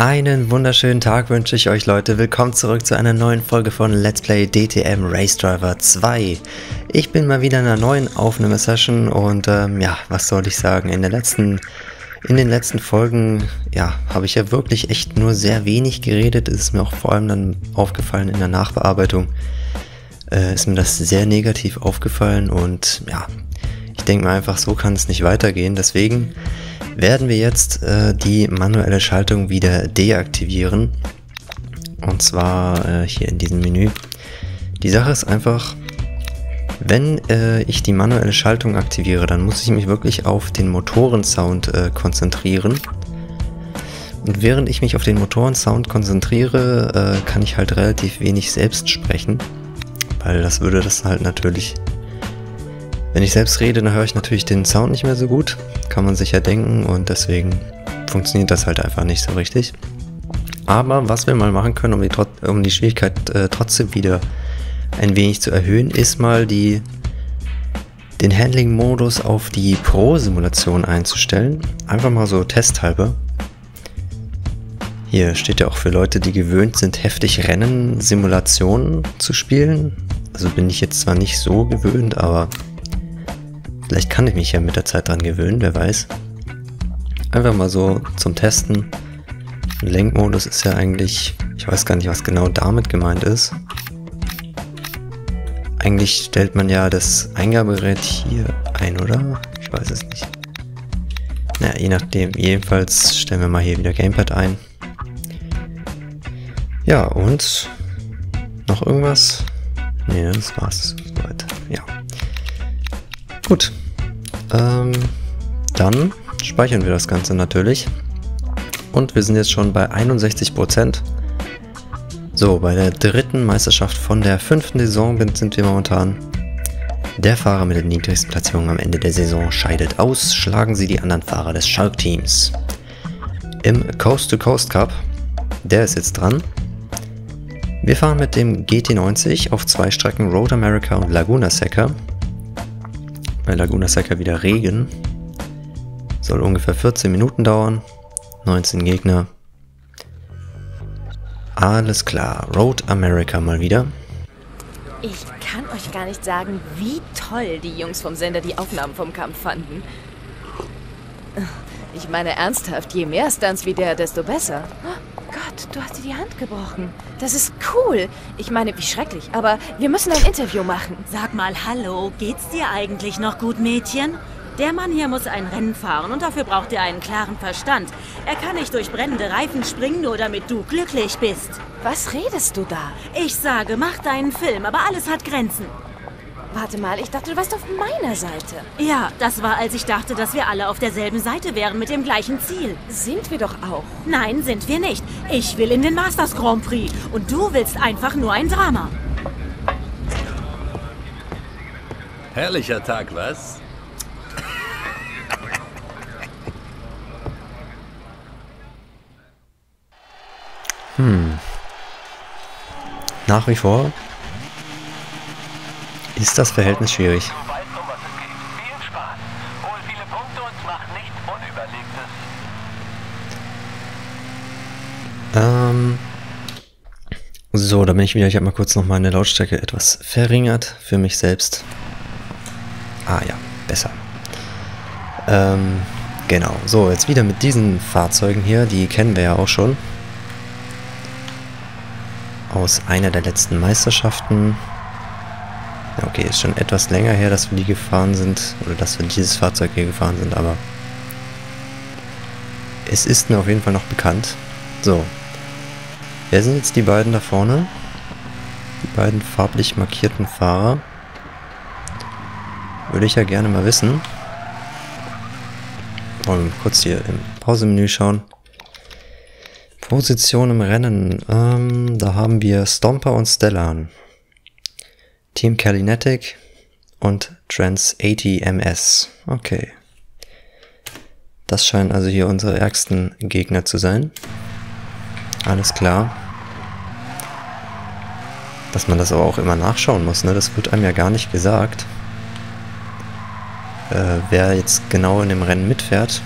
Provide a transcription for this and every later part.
Einen wunderschönen Tag wünsche ich euch Leute. Willkommen zurück zu einer neuen Folge von Let's Play DTM Race Driver 2. Ich bin mal wieder in einer neuen Aufnahmesession und ähm, ja, was soll ich sagen, in der letzten in den letzten Folgen, ja, habe ich ja wirklich echt nur sehr wenig geredet. Es ist mir auch vor allem dann aufgefallen in der Nachbearbeitung. Äh, ist mir das sehr negativ aufgefallen und ja, ich denke mir einfach, so kann es nicht weitergehen. Deswegen werden wir jetzt äh, die manuelle Schaltung wieder deaktivieren. Und zwar äh, hier in diesem Menü. Die Sache ist einfach, wenn äh, ich die manuelle Schaltung aktiviere, dann muss ich mich wirklich auf den Motorensound äh, konzentrieren. Und während ich mich auf den Motorensound konzentriere, äh, kann ich halt relativ wenig selbst sprechen. Weil das würde das halt natürlich wenn ich selbst rede, dann höre ich natürlich den Sound nicht mehr so gut. Kann man sich ja denken und deswegen funktioniert das halt einfach nicht so richtig. Aber was wir mal machen können, um die, um die Schwierigkeit äh, trotzdem wieder ein wenig zu erhöhen, ist mal die, den Handling-Modus auf die Pro-Simulation einzustellen. Einfach mal so testhalber. Hier steht ja auch für Leute, die gewöhnt sind, heftig Rennen, Simulationen zu spielen. Also bin ich jetzt zwar nicht so gewöhnt, aber Vielleicht kann ich mich ja mit der Zeit dran gewöhnen, wer weiß. Einfach mal so zum Testen. Lenkmodus ist ja eigentlich, ich weiß gar nicht, was genau damit gemeint ist. Eigentlich stellt man ja das Eingabegerät hier ein, oder? Ich weiß es nicht. Naja, je nachdem. Jedenfalls stellen wir mal hier wieder Gamepad ein. Ja, und noch irgendwas? Ne, das war's soweit. Ja. Gut. Ähm, dann speichern wir das Ganze natürlich. Und wir sind jetzt schon bei 61%. So, bei der dritten Meisterschaft von der fünften Saison sind wir momentan. Der Fahrer mit der niedrigsten Platzierung am Ende der Saison scheidet aus. Schlagen sie die anderen Fahrer des Schalk-Teams. Im Coast-to-Coast -Coast Cup, der ist jetzt dran. Wir fahren mit dem GT90 auf zwei Strecken Road America und Laguna Seca. Bei Laguna Seca wieder Regen. Soll ungefähr 14 Minuten dauern. 19 Gegner. Alles klar. Road America mal wieder. Ich kann euch gar nicht sagen, wie toll die Jungs vom Sender die Aufnahmen vom Kampf fanden. Ich meine ernsthaft, je mehr Stunts wie der, desto besser. Gott, du hast dir die Hand gebrochen. Das ist cool. Ich meine, wie schrecklich. Aber wir müssen ein Interview machen. Sag mal, hallo, geht's dir eigentlich noch gut, Mädchen? Der Mann hier muss ein Rennen fahren und dafür braucht er einen klaren Verstand. Er kann nicht durch brennende Reifen springen, nur damit du glücklich bist. Was redest du da? Ich sage, mach deinen Film, aber alles hat Grenzen. Warte mal, ich dachte, du warst auf meiner Seite. Ja, das war, als ich dachte, dass wir alle auf derselben Seite wären mit dem gleichen Ziel. Sind wir doch auch. Nein, sind wir nicht. Ich will in den Masters Grand Prix und du willst einfach nur ein Drama. Herrlicher Tag, was? Hm. Nach wie vor ist das Verhältnis schwierig. Ähm, so, da bin ich wieder. Ich habe mal kurz noch meine Lautstärke etwas verringert für mich selbst. Ah ja, besser. Ähm, genau. So, jetzt wieder mit diesen Fahrzeugen hier. Die kennen wir ja auch schon. Aus einer der letzten Meisterschaften. Okay, ist schon etwas länger her, dass wir die gefahren sind. Oder dass wir dieses Fahrzeug hier gefahren sind, aber... Es ist mir auf jeden Fall noch bekannt. So. Wer sind jetzt die beiden da vorne? Die beiden farblich markierten Fahrer. Würde ich ja gerne mal wissen. Wollen wir kurz hier im Pausemenü schauen. Position im Rennen. Ähm, da haben wir Stomper und Stellan. Team Kalinetic und Trans 80 MS. Okay. Das scheinen also hier unsere ärgsten Gegner zu sein. Alles klar. Dass man das aber auch immer nachschauen muss, ne? Das wird einem ja gar nicht gesagt. Äh, wer jetzt genau in dem Rennen mitfährt.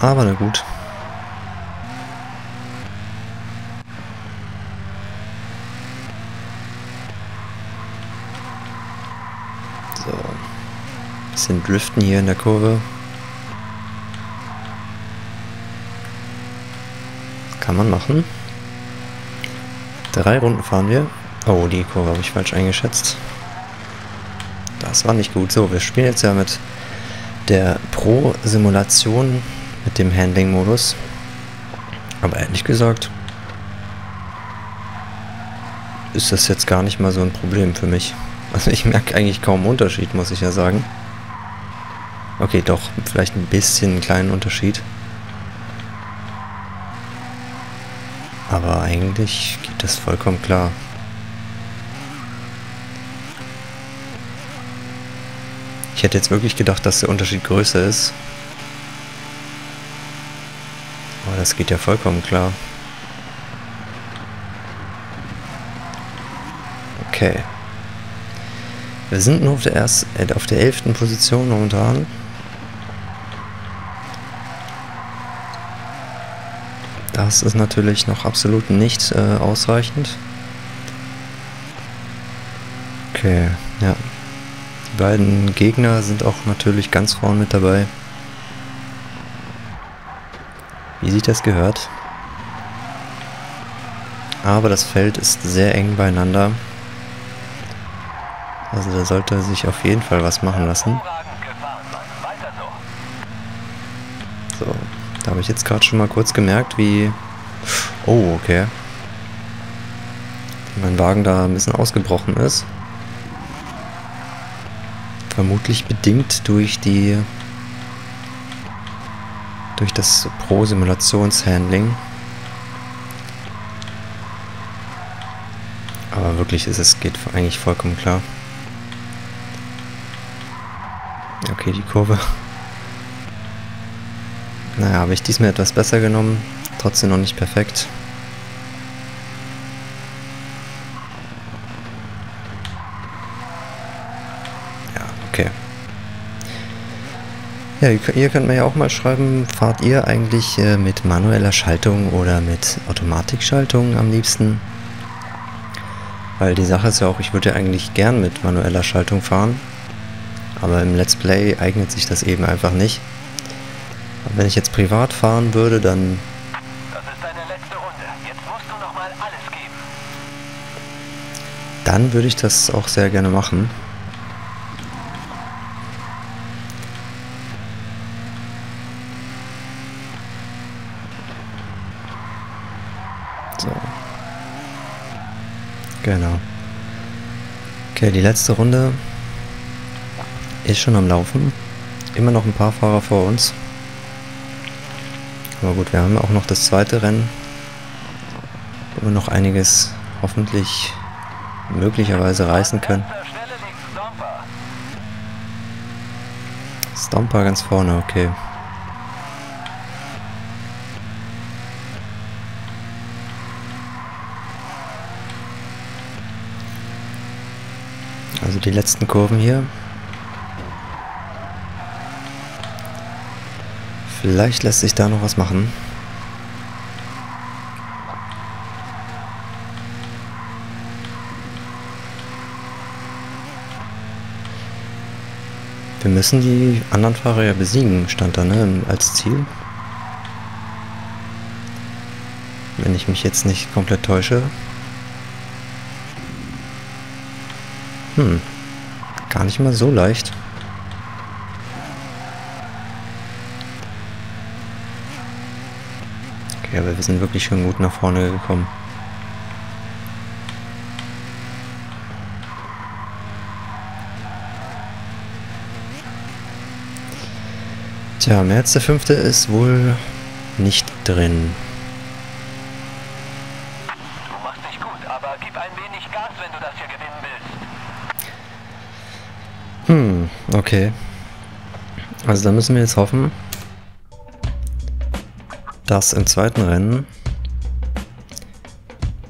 Aber na gut. So. Bisschen driften hier in der Kurve. Kann man machen. Drei Runden fahren wir. Oh, die Kurve habe ich falsch eingeschätzt. Das war nicht gut. So, wir spielen jetzt ja mit der Pro-Simulation mit dem Handling-Modus. Aber ehrlich gesagt ist das jetzt gar nicht mal so ein Problem für mich. Also ich merke eigentlich kaum Unterschied, muss ich ja sagen. Okay, doch, vielleicht ein bisschen einen kleinen Unterschied. Aber eigentlich geht das vollkommen klar. Ich hätte jetzt wirklich gedacht, dass der Unterschied größer ist. Aber das geht ja vollkommen klar. Okay. Wir sind nur auf der, ersten, äh, auf der 11. Position momentan. Das ist natürlich noch absolut nicht äh, ausreichend. Okay, ja. Die beiden Gegner sind auch natürlich ganz vorn mit dabei. Wie sich das gehört. Aber das Feld ist sehr eng beieinander. Also da sollte sich auf jeden Fall was machen lassen. So, da habe ich jetzt gerade schon mal kurz gemerkt, wie... Oh, okay. Wie mein Wagen da ein bisschen ausgebrochen ist. Vermutlich bedingt durch die... durch das Pro-Simulationshandling. Aber wirklich ist es geht eigentlich vollkommen klar. Okay, die Kurve. Naja, habe ich diesmal etwas besser genommen. Trotzdem noch nicht perfekt. Ja, okay. Ja, ihr könnt mir ja auch mal schreiben, fahrt ihr eigentlich äh, mit manueller Schaltung oder mit Automatikschaltung am liebsten? Weil die Sache ist ja auch, ich würde ja eigentlich gern mit manueller Schaltung fahren. Aber im Let's Play eignet sich das eben einfach nicht. Wenn ich jetzt privat fahren würde, dann... Das ist deine letzte Runde. Jetzt musst du noch mal alles geben. Dann würde ich das auch sehr gerne machen. So. Genau. Okay, die letzte Runde ist schon am Laufen. Immer noch ein paar Fahrer vor uns. Aber gut, wir haben auch noch das zweite Rennen. Wo wir noch einiges hoffentlich möglicherweise reißen können. Stomper ganz vorne, okay. Also die letzten Kurven hier. Vielleicht lässt sich da noch was machen. Wir müssen die anderen Fahrer ja besiegen, stand da, ne, als Ziel. Wenn ich mich jetzt nicht komplett täusche. Hm, gar nicht mal so leicht. Okay, aber wir sind wirklich schon gut nach vorne gekommen. Tja, März der fünfte ist wohl nicht drin. Du machst dich gut, aber gib ein wenig Gas, wenn du das hier gewinnen willst. Hm, okay. Also da müssen wir jetzt hoffen, dass im zweiten Rennen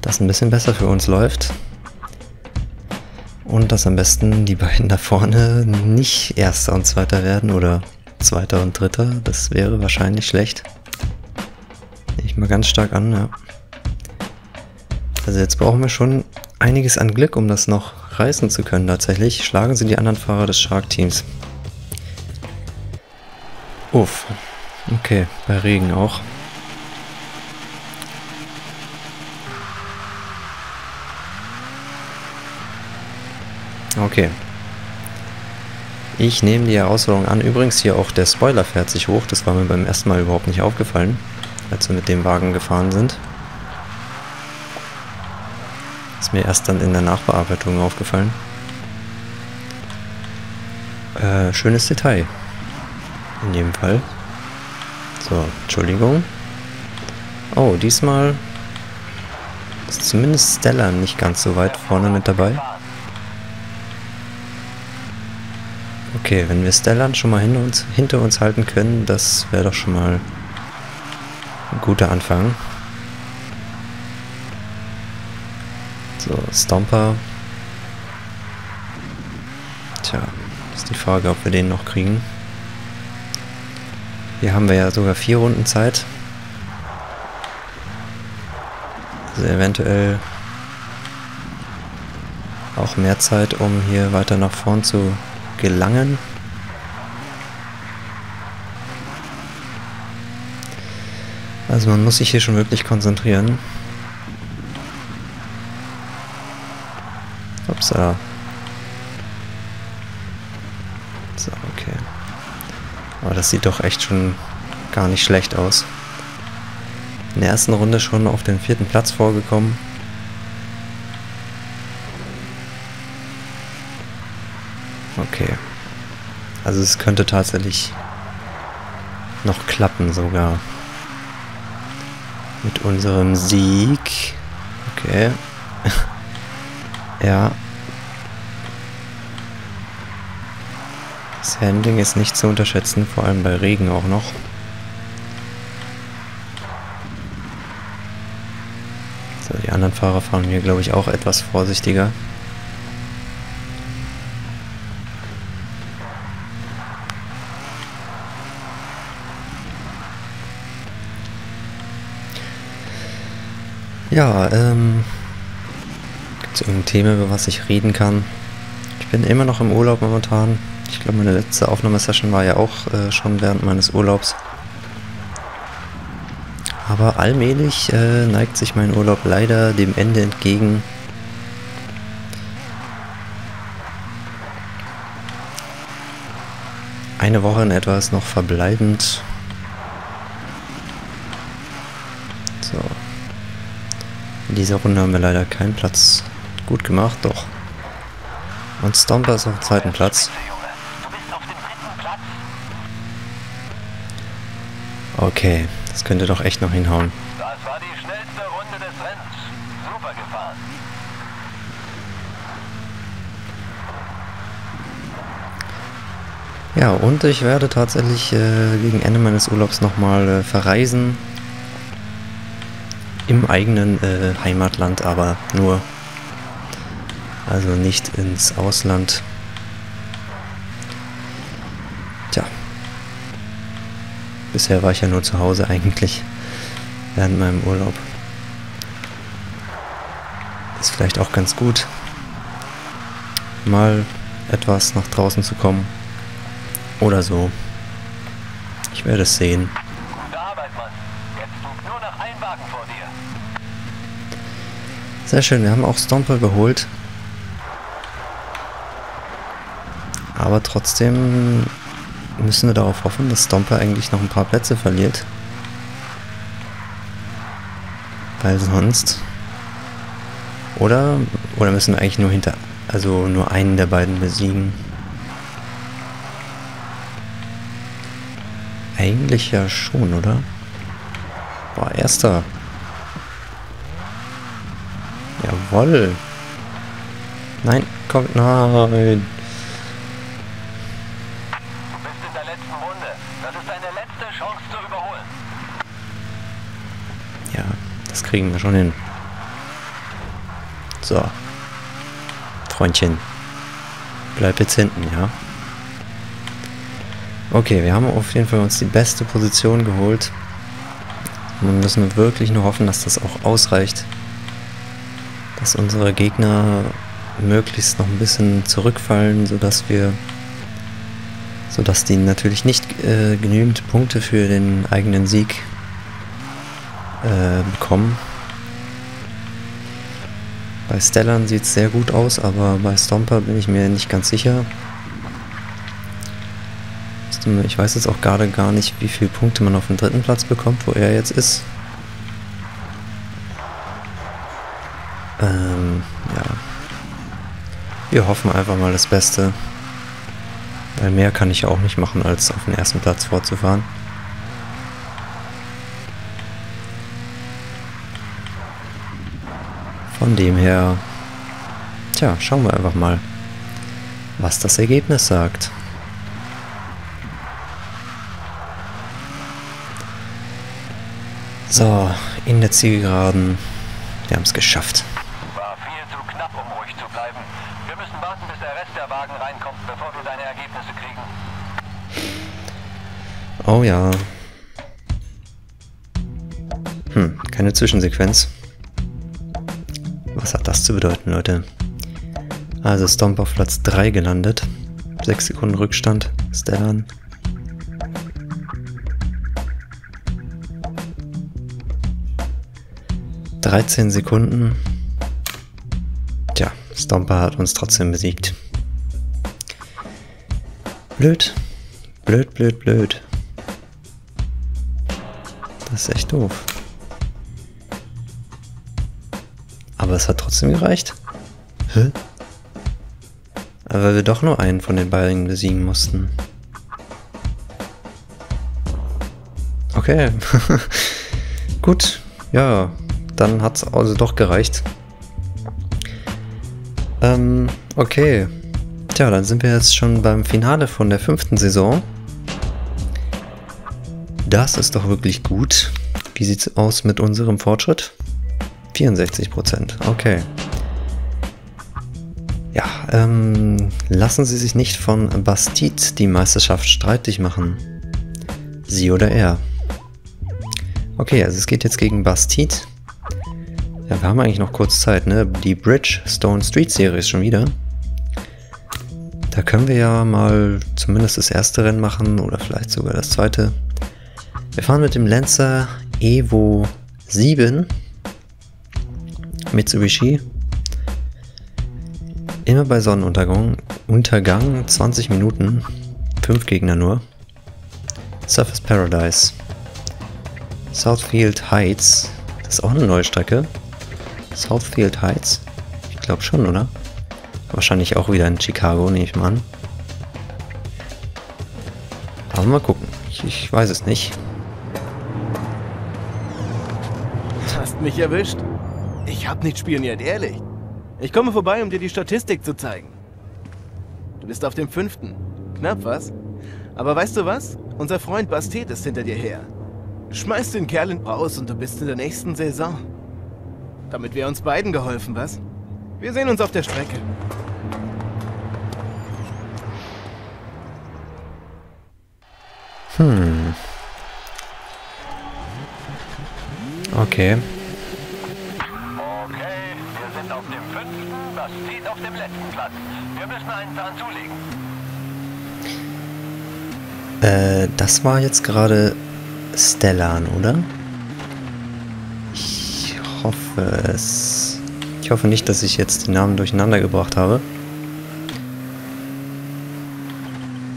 das ein bisschen besser für uns läuft. Und dass am besten die beiden da vorne nicht Erster und Zweiter werden oder Zweiter und Dritter, das wäre wahrscheinlich schlecht. Nehme ich mal ganz stark an, ja. Also jetzt brauchen wir schon einiges an Glück, um das noch reißen zu können tatsächlich. Schlagen sie die anderen Fahrer des Shark-Teams. Uff. Okay, bei Regen auch. Okay. Ich nehme die Herausforderung an. Übrigens hier auch der Spoiler fährt sich hoch. Das war mir beim ersten Mal überhaupt nicht aufgefallen, als wir mit dem Wagen gefahren sind. Ist mir erst dann in der Nachbearbeitung aufgefallen. Äh, schönes Detail. In jedem Fall. So, Entschuldigung. Oh, diesmal ist zumindest Stella nicht ganz so weit vorne mit dabei. Okay, wenn wir Stellan schon mal hinter uns, hinter uns halten können, das wäre doch schon mal ein guter Anfang. So, Stomper. Tja, ist die Frage, ob wir den noch kriegen. Hier haben wir ja sogar vier Runden Zeit. Also eventuell auch mehr Zeit, um hier weiter nach vorn zu gelangen. Also man muss sich hier schon wirklich konzentrieren. Upsa. So, okay. Aber das sieht doch echt schon gar nicht schlecht aus. In der ersten Runde schon auf den vierten Platz vorgekommen. Okay. Also es könnte tatsächlich noch klappen sogar. Mit unserem Sieg. Okay. ja. Das Handling ist nicht zu unterschätzen, vor allem bei Regen auch noch. So, die anderen Fahrer fahren hier, glaube ich, auch etwas vorsichtiger. Ja, ähm... Gibt es irgendein Thema, über was ich reden kann? Ich bin immer noch im Urlaub momentan. Ich glaube, meine letzte Aufnahmesession war ja auch äh, schon während meines Urlaubs. Aber allmählich äh, neigt sich mein Urlaub leider dem Ende entgegen. Eine Woche in etwa ist noch verbleibend. In dieser Runde haben wir leider keinen Platz gut gemacht, doch. Und Stomper ist auf dem zweiten Platz. Okay, das könnte doch echt noch hinhauen. Das war die schnellste Runde des Rennens. Super gefahren. Ja, und ich werde tatsächlich äh, gegen Ende meines Urlaubs nochmal äh, verreisen im eigenen äh, Heimatland, aber nur. Also nicht ins Ausland. Tja. Bisher war ich ja nur zu Hause eigentlich. Während meinem Urlaub. Ist vielleicht auch ganz gut. Mal etwas nach draußen zu kommen. Oder so. Ich werde es sehen. Sehr schön, wir haben auch Stomper geholt. Aber trotzdem müssen wir darauf hoffen, dass Stomper eigentlich noch ein paar Plätze verliert. Weil sonst... Oder, oder müssen wir eigentlich nur hinter... Also nur einen der beiden besiegen. Eigentlich ja schon, oder? Boah, erster. Jawoll. Nein, kommt, nein. Du bist in der letzten Runde. Das ist deine letzte Chance zu überholen. Ja, das kriegen wir schon hin. So. Freundchen. Bleib jetzt hinten, ja? Okay, wir haben auf jeden Fall uns die beste Position geholt. Wir müssen wirklich nur hoffen, dass das auch ausreicht. Dass unsere Gegner möglichst noch ein bisschen zurückfallen, sodass wir sodass die natürlich nicht äh, genügend Punkte für den eigenen Sieg äh, bekommen. Bei Stellan sieht es sehr gut aus, aber bei Stomper bin ich mir nicht ganz sicher. Ich weiß jetzt auch gerade gar nicht, wie viele Punkte man auf dem dritten Platz bekommt, wo er jetzt ist. Ähm, ja. Wir hoffen einfach mal das Beste. Weil mehr kann ich ja auch nicht machen, als auf den ersten Platz fortzufahren. Von dem her, tja, schauen wir einfach mal, was das Ergebnis sagt. So, in der Zielgeraden. Wir haben es geschafft. War viel zu knapp, um ruhig zu bleiben. Wir müssen warten, bis der Rest der Wagen reinkommt, bevor wir deine Ergebnisse kriegen. Oh ja. Hm, keine Zwischensequenz. Was hat das zu bedeuten, Leute? Also Stomp auf Platz 3 gelandet. 6 Sekunden Rückstand. Stellan. 13 Sekunden. Tja, Stomper hat uns trotzdem besiegt. Blöd. Blöd, blöd, blöd. Das ist echt doof. Aber es hat trotzdem gereicht. Hä? Aber weil wir doch nur einen von den beiden besiegen mussten. Okay. Gut. Ja, dann hat es also doch gereicht. Ähm, okay. Tja, dann sind wir jetzt schon beim Finale von der fünften Saison. Das ist doch wirklich gut. Wie sieht es aus mit unserem Fortschritt? 64%, okay. Ja, ähm, lassen Sie sich nicht von Bastide die Meisterschaft streitig machen. Sie oder er. Okay, also es geht jetzt gegen Bastide. Ja, wir haben eigentlich noch kurz Zeit, ne? Die Bridgestone Street Serie ist schon wieder. Da können wir ja mal zumindest das erste Rennen machen oder vielleicht sogar das zweite. Wir fahren mit dem Lancer Evo 7 Mitsubishi. Immer bei Sonnenuntergang. Untergang 20 Minuten. 5 Gegner nur. Surface Paradise. Southfield Heights. Das ist auch eine neue Strecke. Southfield Heights? Ich glaube schon, oder? Wahrscheinlich auch wieder in Chicago, nehme ich mal an. Aber mal gucken. Ich, ich weiß es nicht. Mich erwischt? Ich hab nicht spioniert, ehrlich. Ich komme vorbei, um dir die Statistik zu zeigen. Du bist auf dem fünften. Knapp, was? Aber weißt du was? Unser Freund Bastet ist hinter dir her. Schmeiß den Kerl in Pause und du bist in der nächsten Saison. Damit wäre uns beiden geholfen, was? Wir sehen uns auf der Strecke. Hm. Okay, wir sind auf dem fünften, das zieht auf dem letzten Platz. Wir müssen einen Zahn zulegen. Äh, das war jetzt gerade Stellan, oder? hoffe es. Ich hoffe nicht, dass ich jetzt die Namen durcheinander gebracht habe.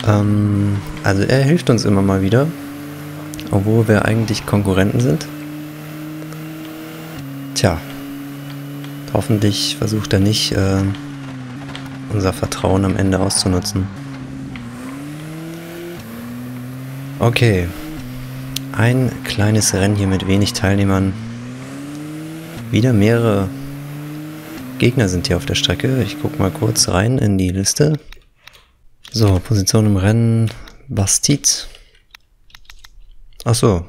Ähm, also er hilft uns immer mal wieder. Obwohl wir eigentlich Konkurrenten sind. Tja. Hoffentlich versucht er nicht, äh, unser Vertrauen am Ende auszunutzen. Okay. Ein kleines Rennen hier mit wenig Teilnehmern. Wieder mehrere Gegner sind hier auf der Strecke. Ich gucke mal kurz rein in die Liste. So, Position im Rennen. Bastid. Ach so.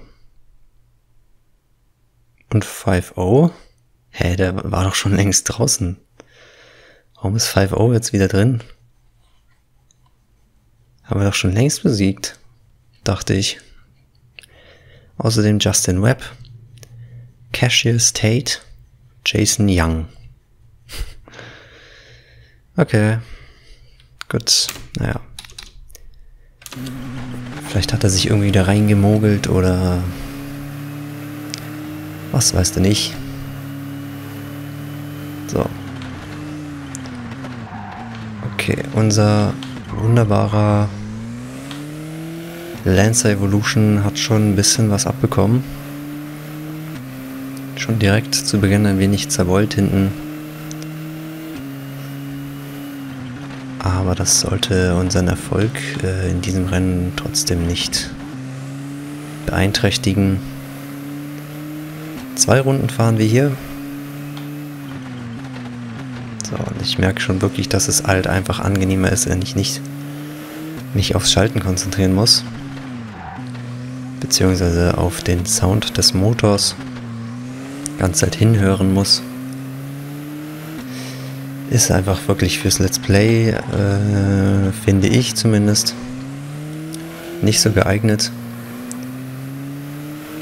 Und 5-0. Hä, der war doch schon längst draußen. Warum ist 5-0 jetzt wieder drin? Haben wir doch schon längst besiegt. dachte ich. Außerdem Justin Webb, Cassius Tate, Jason Young. Okay. Gut, naja. Vielleicht hat er sich irgendwie da reingemogelt oder was weißt du nicht. So. Okay, unser wunderbarer Lancer Evolution hat schon ein bisschen was abbekommen. Schon direkt zu Beginn ein wenig zerbeult hinten. Aber das sollte unseren Erfolg äh, in diesem Rennen trotzdem nicht beeinträchtigen. Zwei Runden fahren wir hier. Ich merke schon wirklich, dass es halt einfach angenehmer ist, wenn ich nicht mich aufs Schalten konzentrieren muss. Beziehungsweise auf den Sound des Motors ganz Zeit hinhören muss. Ist einfach wirklich fürs Let's Play, äh, finde ich zumindest, nicht so geeignet.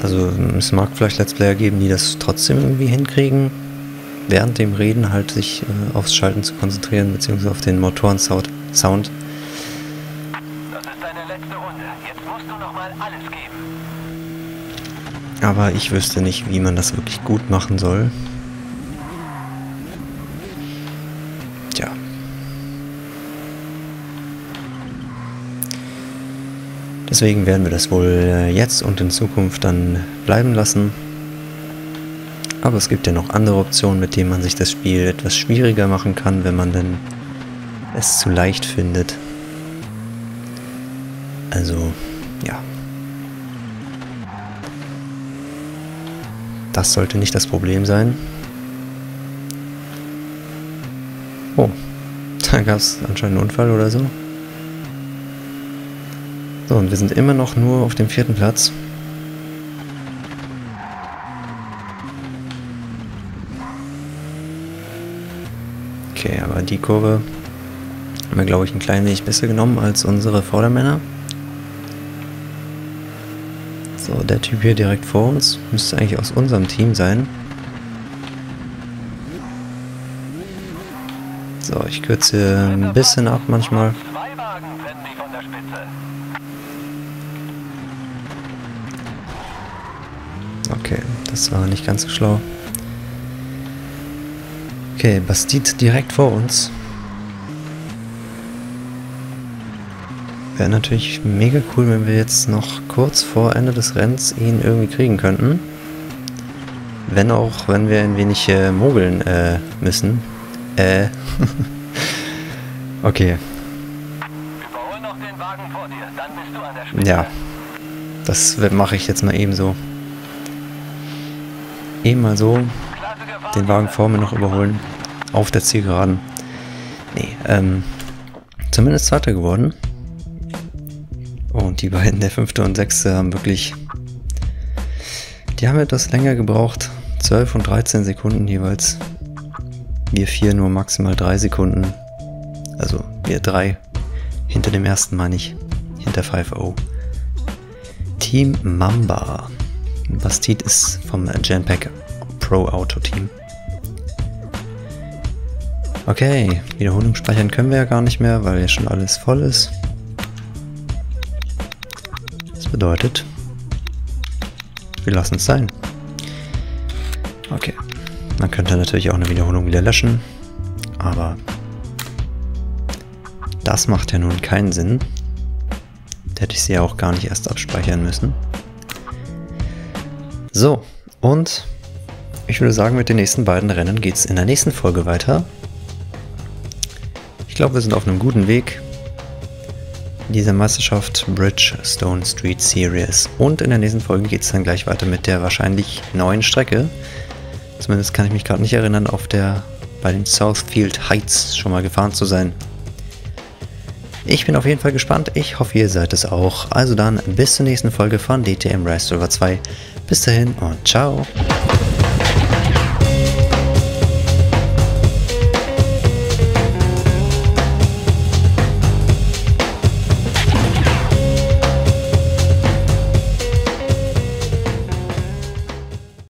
Also es mag vielleicht Let's Player geben, die das trotzdem irgendwie hinkriegen, während dem Reden halt sich äh, aufs Schalten zu konzentrieren, beziehungsweise auf den Motoren-Sound. Sound. Das ist deine letzte Runde. Jetzt musst du nochmal alles geben. Aber ich wüsste nicht, wie man das wirklich gut machen soll. Tja. Deswegen werden wir das wohl äh, jetzt und in Zukunft dann bleiben lassen. Aber es gibt ja noch andere Optionen, mit denen man sich das Spiel etwas schwieriger machen kann, wenn man denn es zu leicht findet. Also, ja. Das sollte nicht das Problem sein. Oh, da gab es anscheinend einen Unfall oder so. So, und wir sind immer noch nur auf dem vierten Platz. Okay, aber die Kurve haben wir, glaube ich, ein klein wenig besser genommen als unsere Vordermänner. So, der Typ hier direkt vor uns müsste eigentlich aus unserem Team sein. So, ich kürze ein bisschen ab manchmal. Okay, das war nicht ganz so schlau. Okay, Bastid direkt vor uns. Wäre natürlich mega cool, wenn wir jetzt noch kurz vor Ende des Rennens ihn irgendwie kriegen könnten. Wenn auch, wenn wir ein wenig äh, mogeln äh, müssen. Äh. okay, dir, ja. Das mache ich jetzt mal eben so. Eben mal so den Wagen vor mir noch überholen. Auf der Zielgeraden. Nee, ähm, zumindest Zweiter geworden. Und die beiden, der fünfte und sechste, haben wirklich. Die haben etwas länger gebraucht. 12 und 13 Sekunden jeweils. Wir vier nur maximal drei Sekunden. Also wir drei. Hinter dem ersten meine ich. Hinter 5-0. Team Mamba. Bastid ist vom Genpack Pro Auto Team. Okay, Wiederholung speichern können wir ja gar nicht mehr, weil ja schon alles voll ist. Das bedeutet, wir lassen es sein. Okay, man könnte natürlich auch eine Wiederholung wieder löschen, aber das macht ja nun keinen Sinn. Da hätte ich sie ja auch gar nicht erst abspeichern müssen. So, und ich würde sagen, mit den nächsten beiden Rennen geht es in der nächsten Folge weiter. Glaube, wir sind auf einem guten Weg in dieser Meisterschaft Bridgestone Street Series. Und in der nächsten Folge geht es dann gleich weiter mit der wahrscheinlich neuen Strecke. Zumindest kann ich mich gerade nicht erinnern, auf der bei den Southfield Heights schon mal gefahren zu sein. Ich bin auf jeden Fall gespannt. Ich hoffe, ihr seid es auch. Also dann bis zur nächsten Folge von DTM Race Server 2. Bis dahin und ciao.